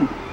Mm-hmm.